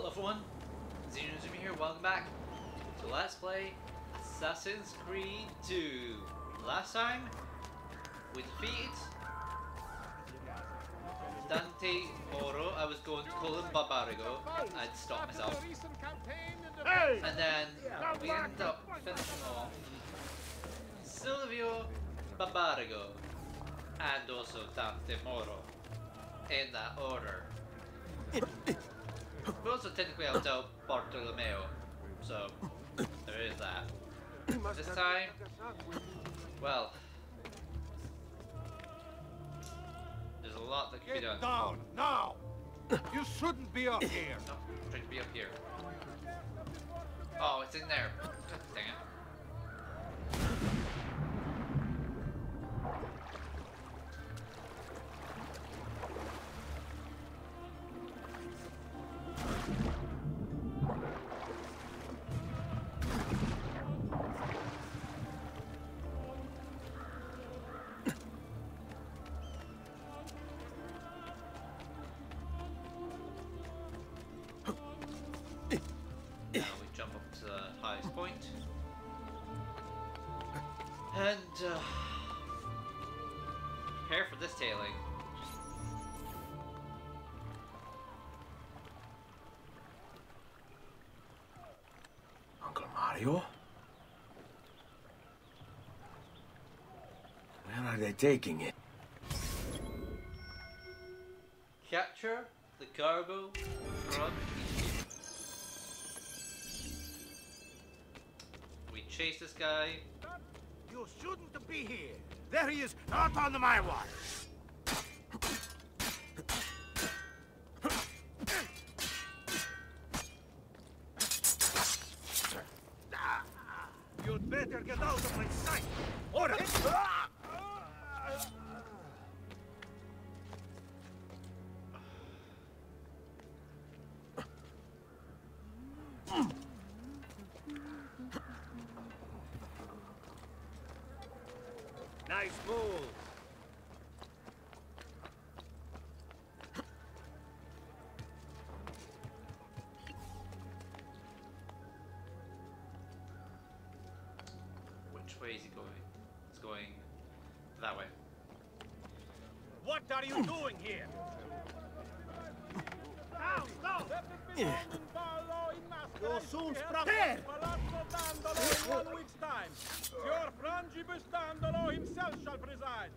Hello everyone, Xenozumi here, welcome back to Let's Play Assassin's Creed 2. Last time, we defeated Dante Moro, I was going to call him Barbarigo, I'd stop myself. And then we ended up finishing off Silvio Barbarigo and also Dante Moro in that order. We also technically have to Bartolomeo, so there is that. This time, well, there's a lot that can be Get done. down, now! You shouldn't be up here! No, trying to be up here. Oh, it's in there. God dang it. prepare for this tailing. Uncle Mario? Where are they taking it? Capture the cargo from Egypt. We chase this guy. You shouldn't be here! There he is, not on the my watch! Nice move! Which way is he going? He's going that way. What are you doing here? Down, down! You'll soon sprung There! Palazzo Dandolo in one week's time. Your Frangibus Himself shall preside.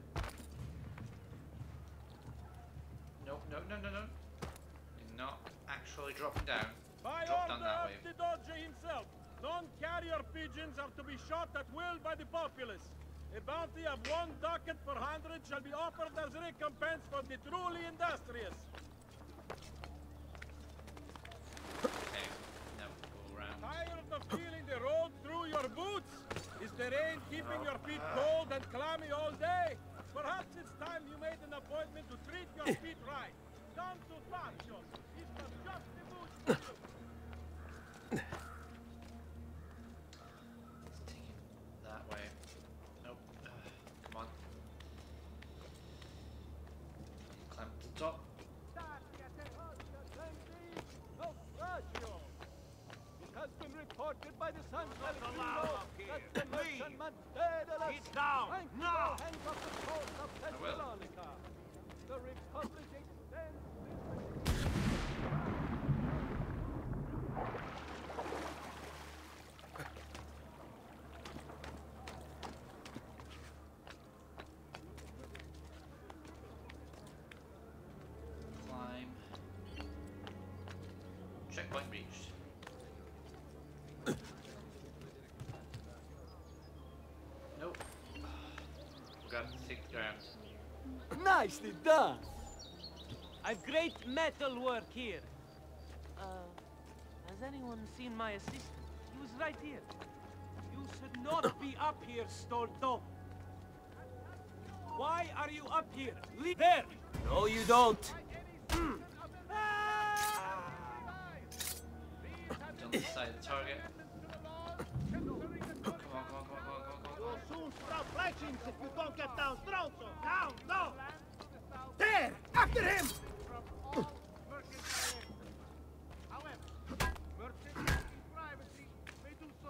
No, no, no, no, no. You're not actually dropping down. By Drop down order way. of the Doge himself, non-carrier pigeons are to be shot at will by the populace. A bounty of one ducat per hundred shall be offered as recompense for the truly industrious. Okay, now go around. Tired of feeling the road through your boots? Is the rain keeping your feet cold and clammy all day? Perhaps it's time you made an appointment to treat your eh. feet right. Come to Pacios. This was just the boots for you. Let's take it that way. Nope. Uh, come on. Climb to the top. Naufragio. It has been reported by the San allow up here. that the Please. merchantman Daedalus Get down, sank to now. the hands of the coast of I will. Thessalonica. The Republic extends Climb. Checkpoint reached. Nope. Forgot to take the. Nicely done. I've great metal work here. Uh, has anyone seen my assistant? He was right here. You should not be up here, Stolto. Why are you up here? Leave there! No, you don't. if you don't get down, Down, no! There! After him!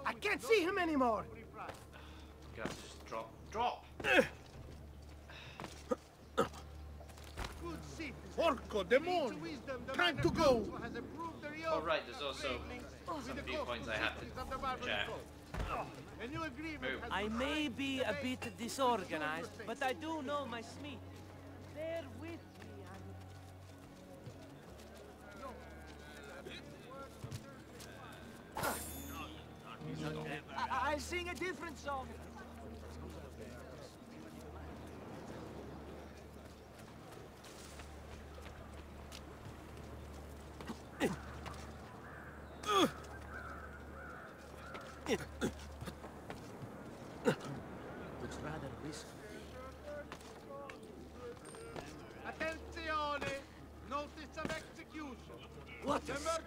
I can't see him anymore! Guys, just drop. Drop! Porco, demon! Time to go! Alright, there's also some viewpoints I have to check. I may be a bit disorganized, but I do know my Smith. Bear with me, I'm... I- sing a different song.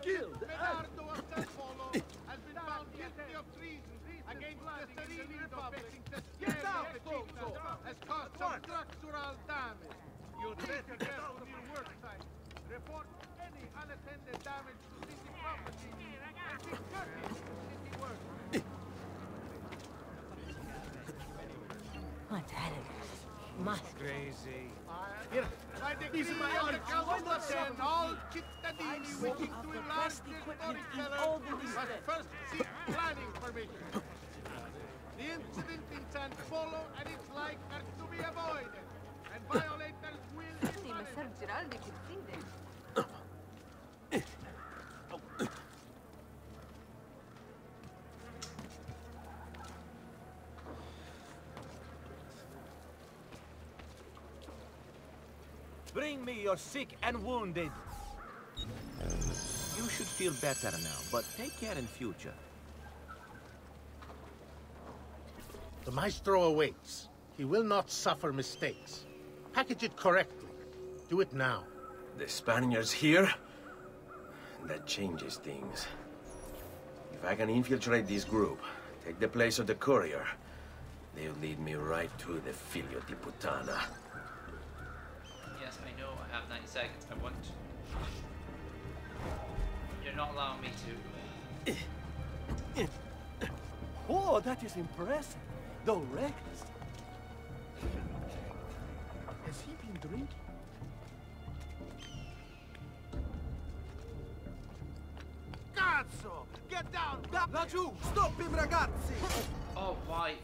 What The a! Bernardo of San has been found guilty of treason against the Serene Republic Get out, Chico! Has caused some structural damage. You take care of your work site. Report any unattended damage to city property and be courteous to city workers. What animals? Must Crazy. By decree of the Council of Ten, all cittadini wishing to enlarge their storyteller must first seek planning permission. The incident in San Polo and its like are to be avoided, and violators will be punished. Bring me your sick and wounded. You should feel better now, but take care in future. The maestro awaits. He will not suffer mistakes. Package it correctly. Do it now. The Spaniards here? That changes things. If I can infiltrate this group, take the place of the courier, they'll lead me right to the Figlio di Puttana. Yes, I know I have 90 seconds. I want. You're not allowing me to. Oh, that is impressive. Though reckless. Has he been drinking? Cazzo! Get down! Laggiù! Stop him, ragazzi! Oh, why?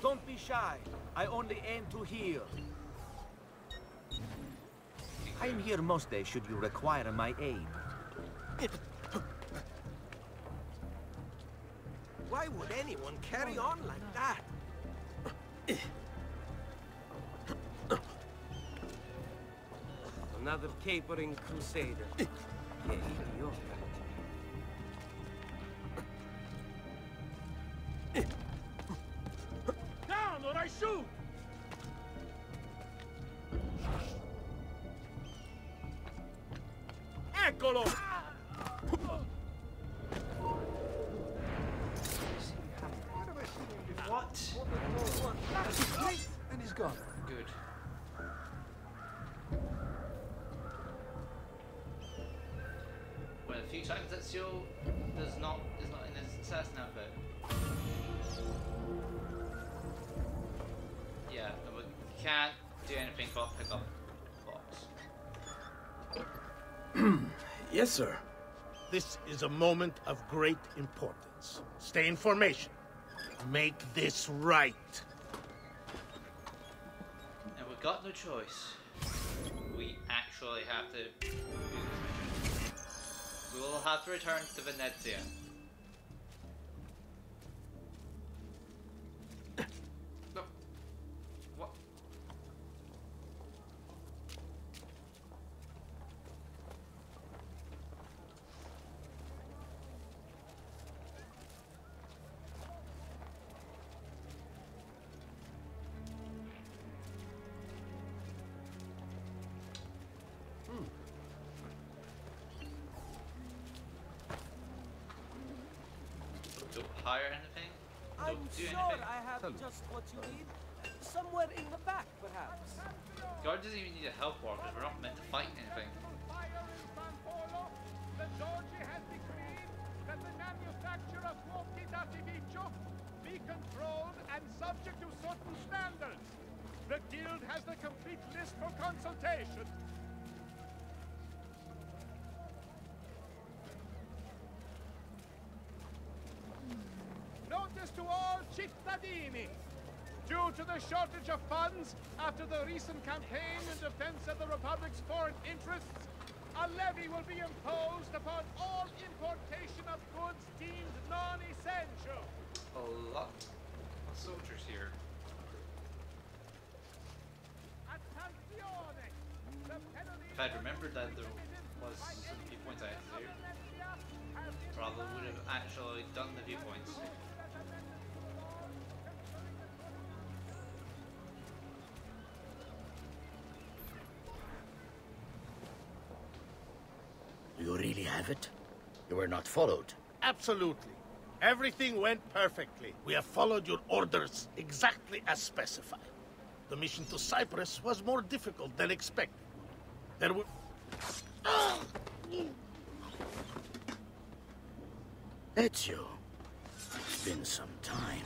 Don't be shy. I only aim to heal. I'm here most days should you require my aid. Why would anyone carry on like that? Another capering crusader. Shoot! Eccolo! Yes, sir. This is a moment of great importance. Stay in formation. Make this right. And we've got no choice. We actually have to. We will have to return to Venezia. Don't hire anything? I I'm don't sure anything. I have just what you need. Somewhere in the back, perhaps. Guard doesn't even need a help walker. We're not meant to fight anything. Fire in San Polo, the Doge has decreed that the manufacture of fuochi d'artificio be controlled and subject to certain standards. The guild has the complete list for consultation. To the shortage of funds after the recent campaign in defense of the Republic's foreign interests, a levy will be imposed upon all importation of goods deemed non-essential. A lot of soldiers here. Attenzione! The penalty If I'd remembered that there was some viewpoints I had to do, probably would have actually done the viewpoints. You it? You were not followed. Absolutely. Everything went perfectly. We have followed your orders exactly as specified. The mission to Cyprus was more difficult than expected. There were... Ezio. It's been some time.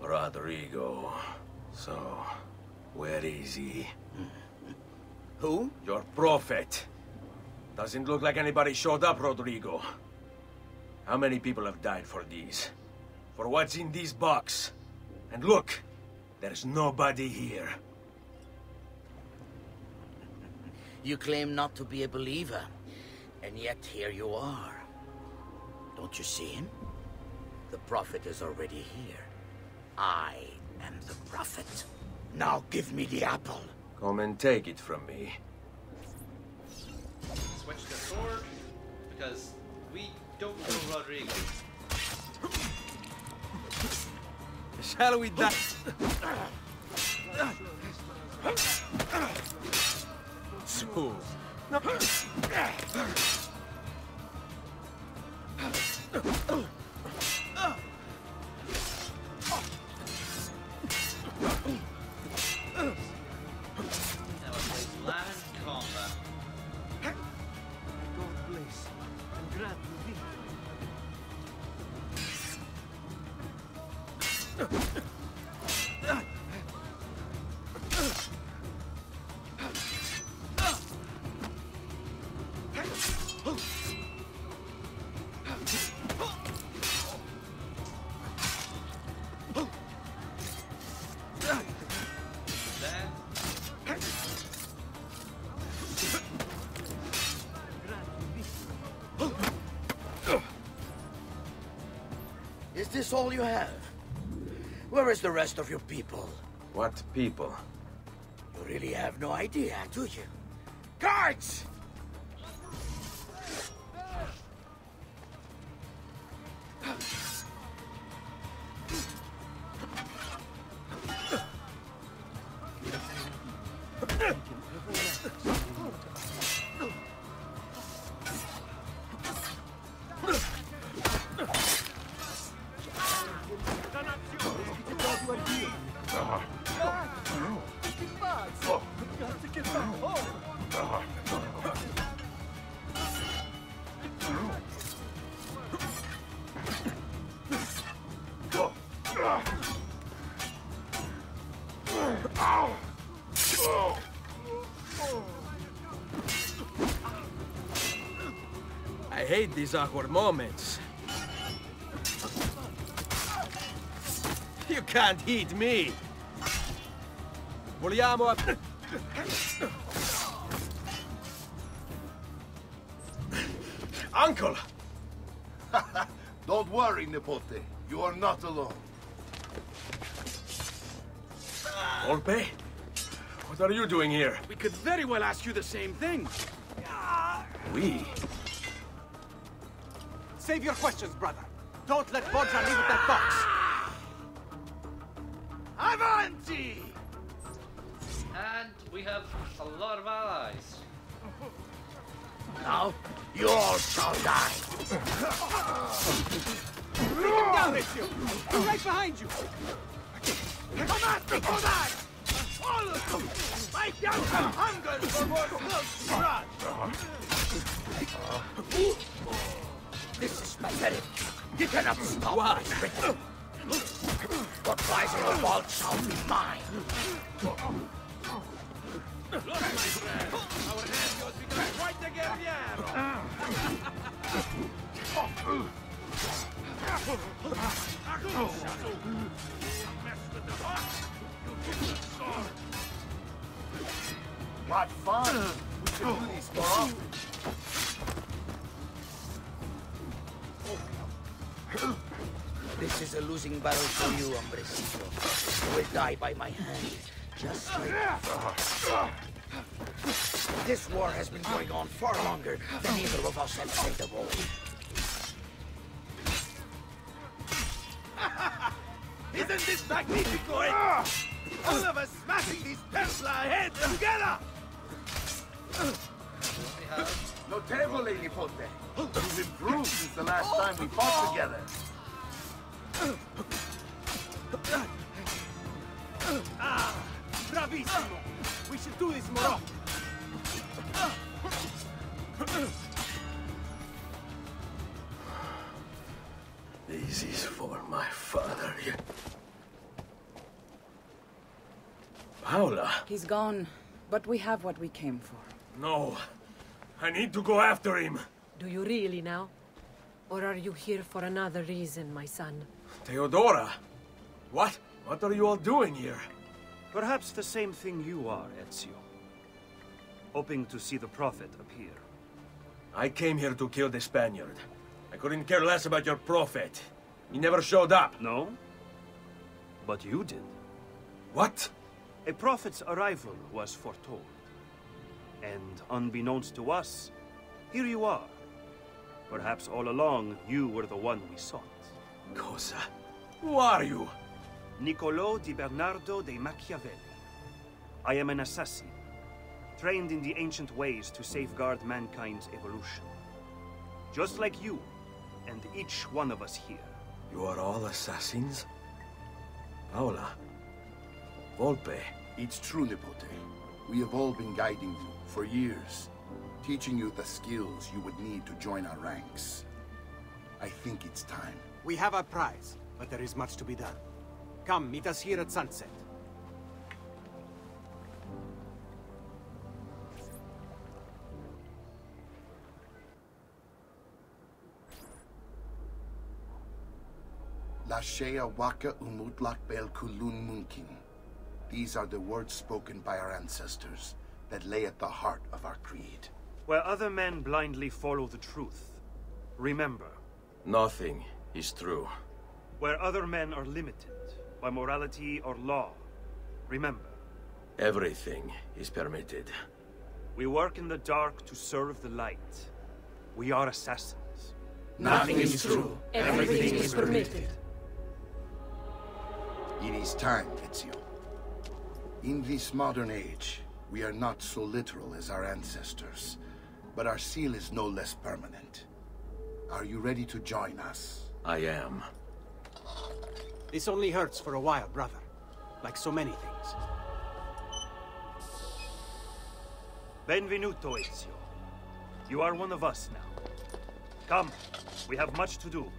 Rodrigo. So, where is he? Hmm. Who? Your prophet. Doesn't look like anybody showed up, Rodrigo. How many people have died for these? For what's in this box? And look, there's nobody here. You claim not to be a believer, and yet here you are. Don't you see him? The prophet is already here. I am the prophet. Now give me the apple. Come and take it from me. Switch the sword because we don't know Rodrigo. Shall we die? So, Now this all you have? Where is the rest of your people? what people? You really have no idea, do you? Guards! These awkward moments. You can't hit me. Vogliamo... Uncle! Don't worry, Nipote. You are not alone. Volpe? What are you doing here? We could very well ask you the same thing. We? Save your questions, brother. Don't let Bodra leave with that box. Avanti! and we have a lot of allies. Now, You all shall die. Bring him down, Ezio! I'm right behind you! Come at me for that! All of you! My younger hungers for more blood blood! This is pathetic. You cannot stop what is written. What lies in the vault shall be mine. Look, my friend, our Ezio's become quite a guerriero. What fun! We should do this more is a losing battle for you, Hombrecito. You will die by my hand, just like before. This war has been going on far longer than either of us have saved the world. Isn't this magnifico? eh? All of us smashing these Tesla heads together! Notevole, Nipote. You've improved since the last time we fought together. This more often. This is for my father. Paola, He's gone, but we have what we came for. no. I need to go after him. Do you really now? Or are you here for another reason, my son? Teodora! What? What are you all doing here? Perhaps the same thing you are, Ezio. Hoping to see the Prophet appear. I came here to kill the Spaniard. I couldn't care less about your prophet. He never showed up. No? But you did. What? A prophet's arrival was foretold. And unbeknownst to us, here you are. Perhaps all along, you were the one we sought. Cosa? Who are you? Niccolo di Bernardo de Machiavelli. I am an assassin, trained in the ancient ways to safeguard mankind's evolution. Just like you, and each one of us here. You are all assassins? Paola. Volpe. It's true, Nipote. We have all been guiding you for years, teaching you the skills you would need to join our ranks. I think it's time. We have our prize, but there is much to be done. Come, meet us here at sunset. Lashea waka umutlak bel kulun munkin. These are the words spoken by our ancestors that lay at the heart of our creed. Where other men blindly follow the truth, remember, Nothing is true. where other men are limited by morality or law, remember, Everything is permitted. we work in the dark to serve the light. We are assassins. Nothing is true. Everything is permitted. It is time, Ezio. In this modern age, we are not so literal as our ancestors, but our seal is no less permanent. Are you ready to join us? I am. This only hurts for a while, brother. Like so many things. Benvenuto, Ezio. You are one of us now. Come, we have much to do.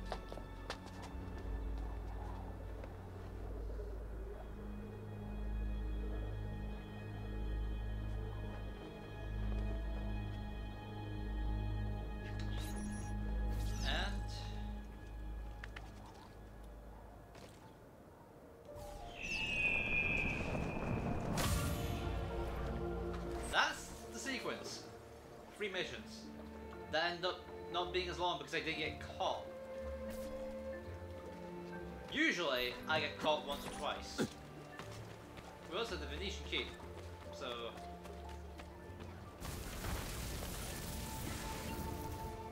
Missions that end up not being as long because I did get caught. Usually, I get caught once or twice. We also have the Venetian Keep, so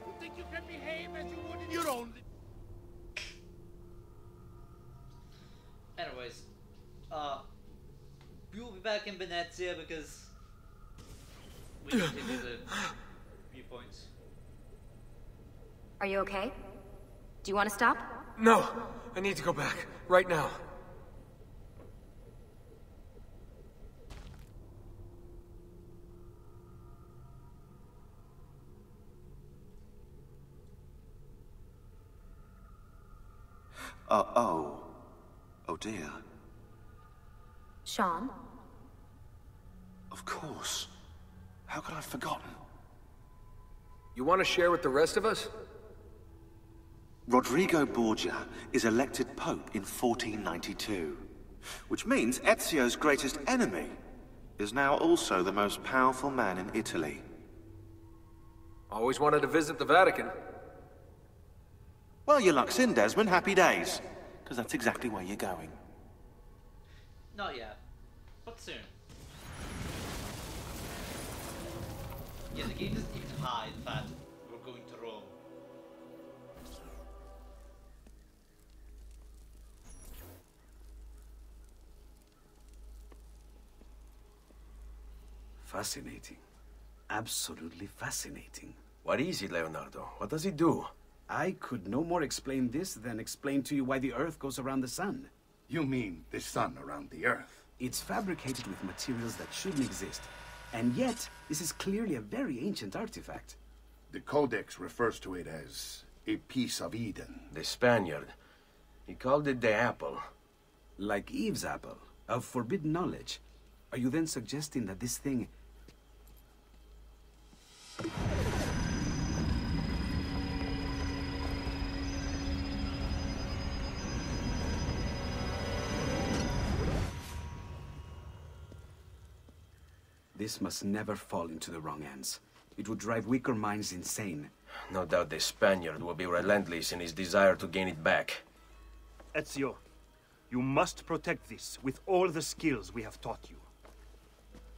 You think you can behave as you would in your own... Anyways, uh, we will be back in Venezia because we need to do the viewpoints. Are you okay? Do you want to stop? No, I need to go back. Right now. Uh, oh. Oh dear. Shaun? Of course. How could I have forgotten? You want to share with the rest of us? Rodrigo Borgia is elected Pope in 1492, which means Ezio's greatest enemy is now also the most powerful man in Italy. Always wanted to visit the Vatican. Well, your luck's in, Desmond. Happy days. Because that's exactly where you're going. Not yet, but soon. Yeah, the game doesn't even hide the fact we're going to Rome. Fascinating. Absolutely fascinating. What is it, Leonardo? What does it do? I could no more explain this than explain to you why the Earth goes around the Sun. You mean the sun around the Earth? It's fabricated with materials that shouldn't exist. And yet, this is clearly a very ancient artifact. The Codex refers to it as a piece of Eden. The Spaniard. He called it the apple. Like Eve's apple, of forbidden knowledge. Are you then suggesting that this thing... This must never fall into the wrong hands. It would drive weaker minds insane. No doubt the Spaniard will be relentless in his desire to gain it back. Ezio, you must protect this with all the skills we have taught you.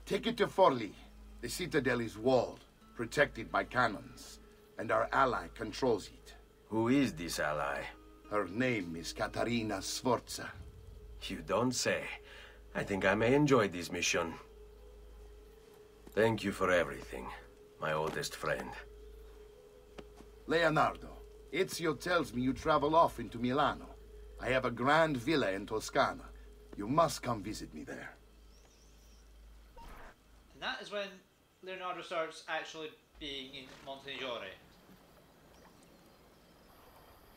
Take it to Forli. The citadel is walled, protected by cannons, and our ally controls it. Who is this ally? Her name is Caterina Sforza. You don't say. I think I may enjoy this mission. Thank you for everything, my oldest friend. Leonardo, Ezio tells me you travel off into Milano. I have a grand villa in Toscana. You must come visit me there. And that is when Leonardo starts actually being in Montefiore.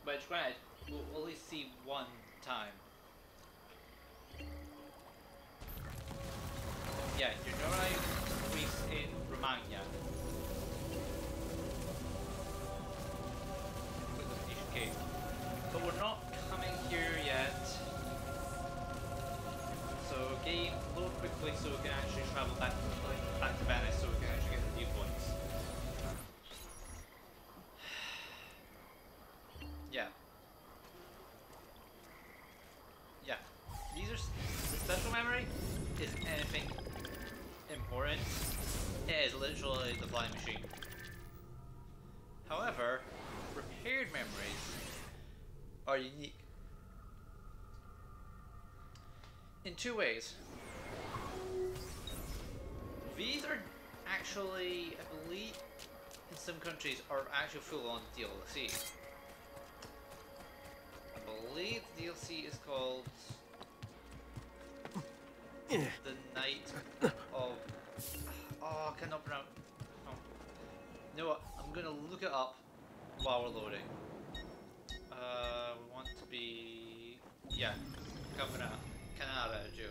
Which, granted, we'll we'll only see one time. In two ways. These are actually, I believe, in some countries, are actually full-on DLC. I believe the DLC is called the Night of. Oh, I cannot pronounce. Oh. You know what? I'm gonna look it up while we're loading. Uh, we want to be. Yeah, Governor Canada, Joe.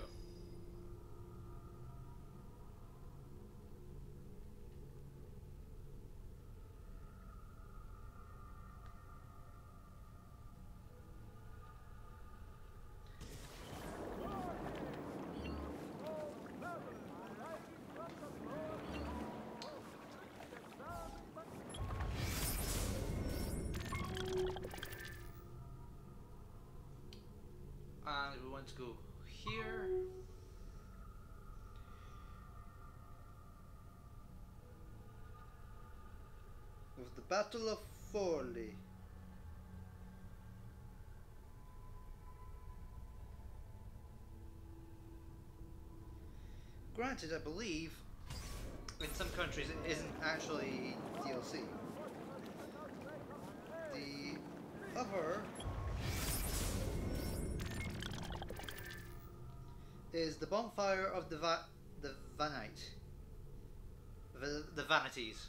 And we want to go the Battle of Forli. Granted, I believe In some countries, it isn't actually DLC. The cover is the bonfire of the va the Vanite. The, the vanities.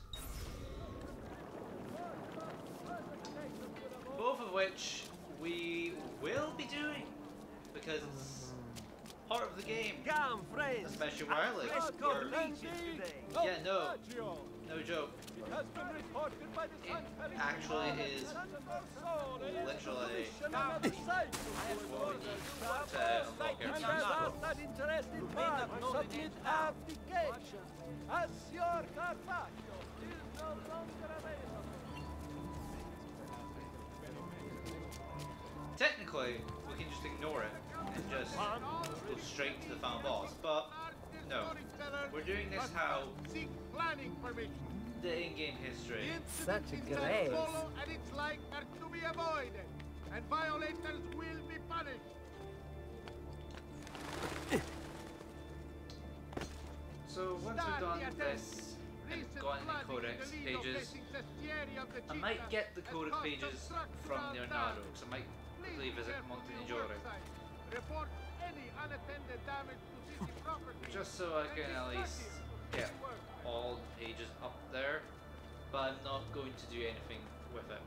Both of which we will be doing because it's part of the game. Come, friends. Especially where I live. Where- yeah, no, no joke. It has been reported by the It actually is literally what to unlock And everything. as not interested parties. As your Carpaccio is no longer available. Technically, we can just ignore it and just go straight to the final boss, but no. We're doing this how Seek planning permission. the in-game history. Such a Incidents grace. and its like are to be avoided, and violators will be punished. So once we've done this and gotten the codex pages, I might get the codex pages from Leonardo, because I might quickly visit Monteriggioni. Report any unattended damage to city property. Just so I can at least get all the pages up there, but I'm not going to do anything with it.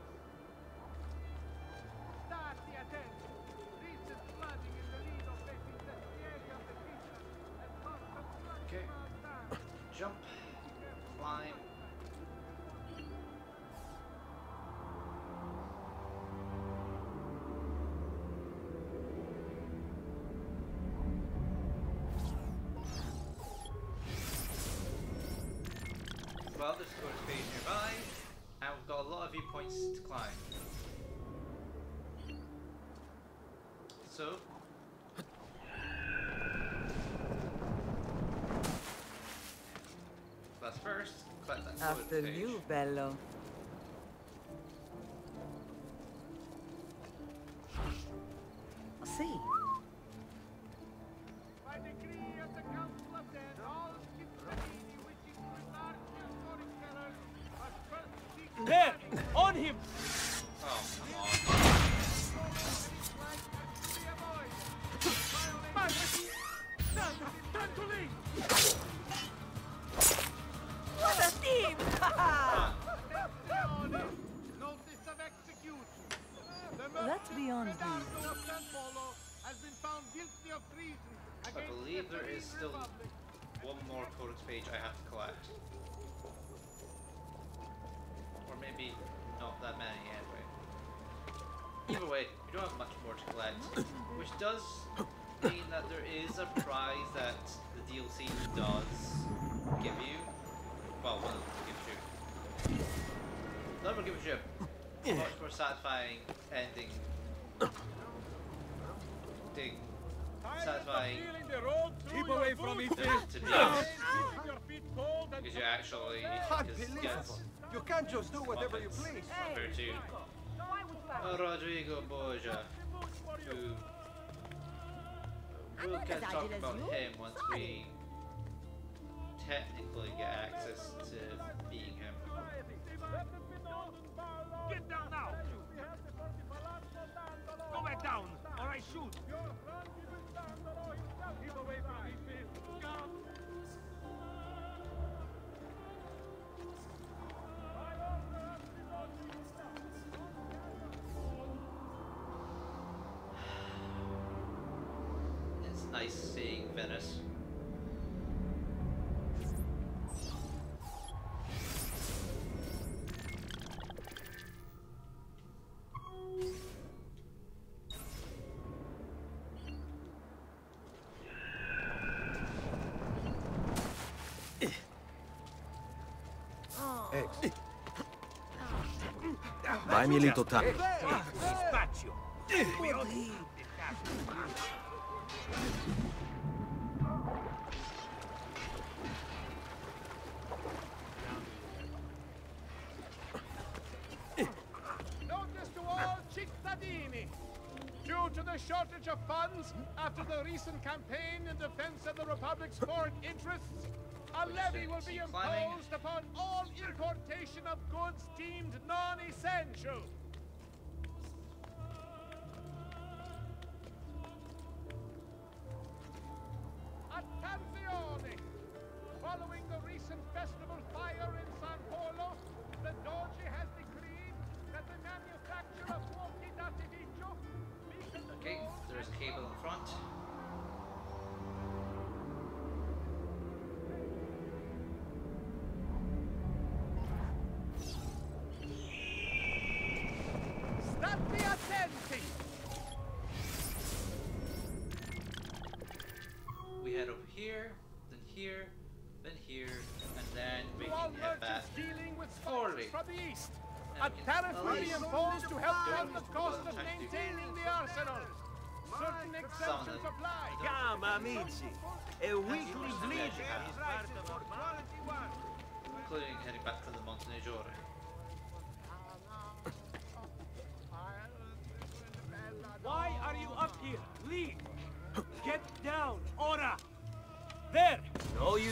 There's a course page nearby, and we've got a lot of viewpoints to climb. So, that's first. Collect that After you, Bello. Found guilty of treason I believe there is still one more codex page I have to collect. Or maybe not that many anyway. Either way, we don't have much more to collect, which does mean that there is a prize that the DLC does give you. Well, one of them gives you. The other one gives you a much more satisfying ending. Ding. Satisfying Keep away from me, to, fish. to Now, date. keep your feet cold and Because you actually because yes, You can't just do whatever you please. compared to Rodrigo Borgia, who we'll get to talk about him once we technically get access to beating him. Get down now! Go back down, or I shoot! Keep away from me, fish. Come. It's nice seeing Venice. Buy me recent festival fire in San the Doge has decreed that the manufacture of be Okay, there's cable in front.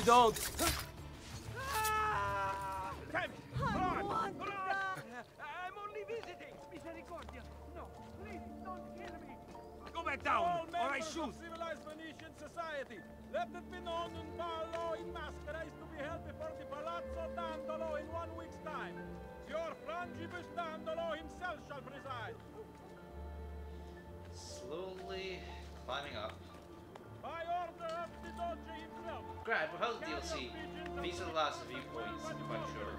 Don't. Damn it! Run! Run! I'm only visiting! Misericordia! No, please, don't kill me! Go back All down, or I members shoot. of civilized Venetian society, let it be known in Ballo in Maschera is to be held before the Palazzo Dandolo in one week's time. Signor Frangibus Dandolo himself shall preside. Slowly climbing up. By order of the Doge himself. Grad, well, DLC? These are the last viewpoints, I'm quite sure.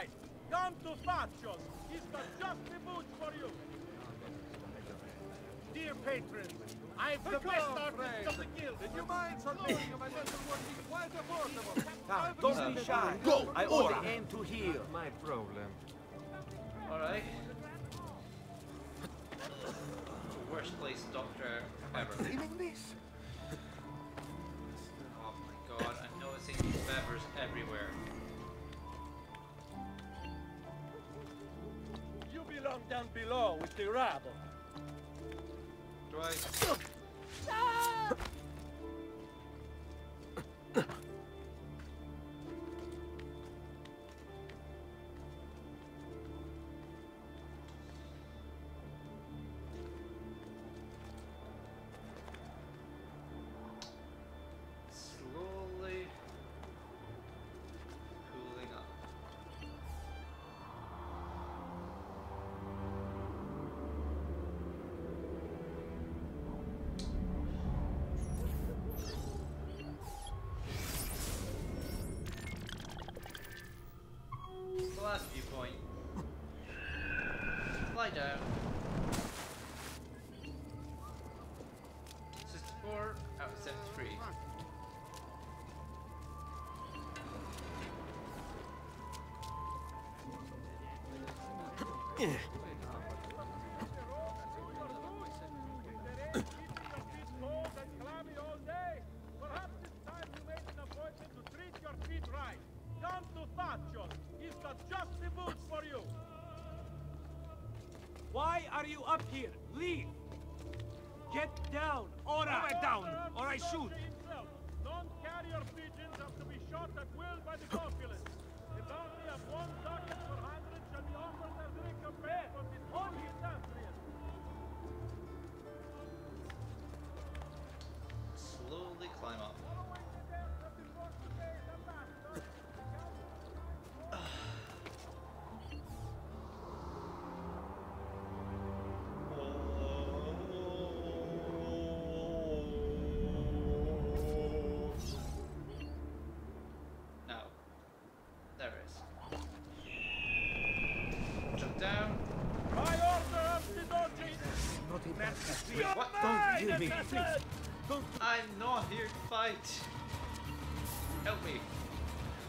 Right. Come to Faccios. He's got just the boots for you. Dear patron, I've the best artist of the guild. Did you mind saluting my little working quite affordable? Ah, don't be shy. Go, I ora. only aim to heal. My problem. Alright. Worst place doctor ever. this? Oh my god, I'm noticing these bevers everywhere. Belong down below with the rabble. Do Why are you up here? Leave! Get down! Go back down, or I shoot. Doge himself. Non-carrier pigeons have to be shot at will by the populace. The bounty of one the Doge. Wait, what? Don't kill me, please. I'm not here to fight. Help me.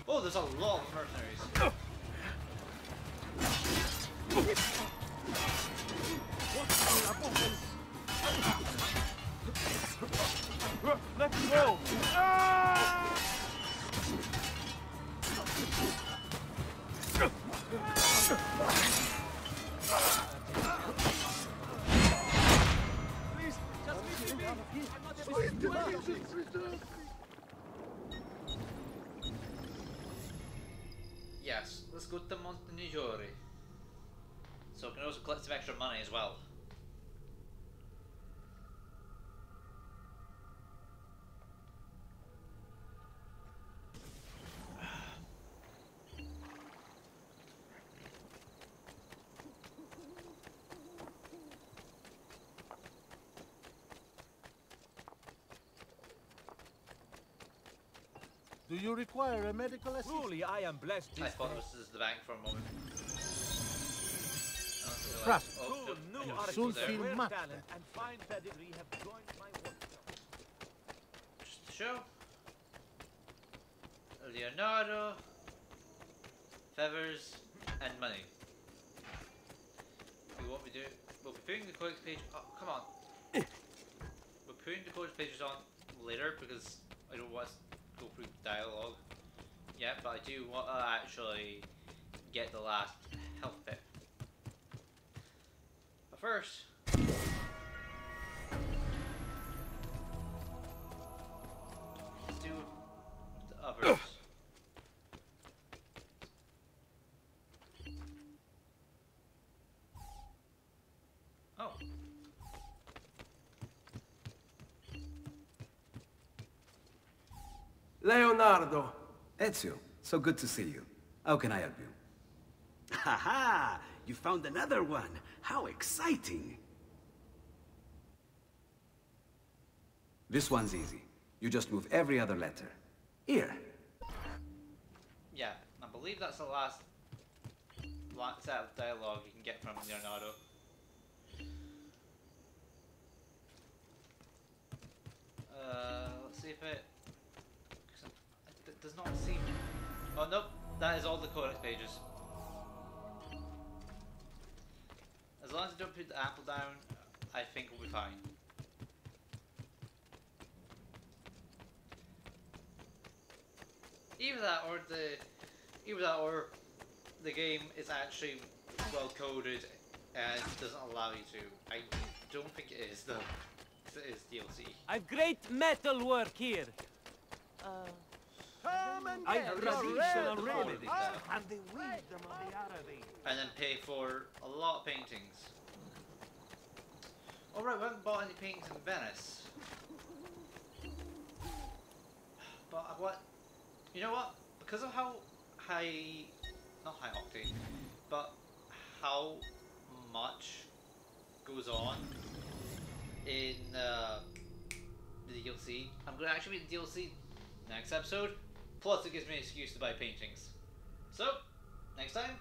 Oh, there's a lot of mercenaries. Do you require a medical assist? Truly, I am blessed. I thought this was the bank for a moment. Trust. Oh, Two no, new no, soon feel much talent and fine pedigree have joined my workshop. Just to show. Leonardo, feathers, and money. We what we do? We'll be putting the codex page. Oh, come on. We're putting the codex pages on later because I don't want to go through dialogue yet, but I do want to actually get the last health bit. But first. Leonardo! Ezio, so good to see you. How can I help you? Ha ha! You found another one. How exciting! This one's easy. You just move every other letter. Here. Yeah, I believe that's the last la- set of dialogue you can get from Leonardo. Uh, let's see if it. 'Cause it- It does not seem. Oh nope, that is all the codex pages. As long as I don't put the apple down, I think we'll be fine. Either that or the either that or the game is actually well coded and doesn't allow you to. I don't think it is though. 'cause It is DLC. I've great metal work here. Uh, Come and I get have your traditional red remedy. gold, huh? and the wisdom of the Arabi. And then pay for a lot of paintings. Alright, we haven't bought any paintings in Venice. But what you know what? Because of how high not high octane, but how much goes on in uh, the DLC. I'm gonna actually beat the DLC next episode. Plus, it gives me an excuse to buy paintings. So, next time,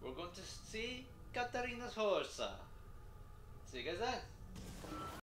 we're going to see Caterina Sforza. See you guys then.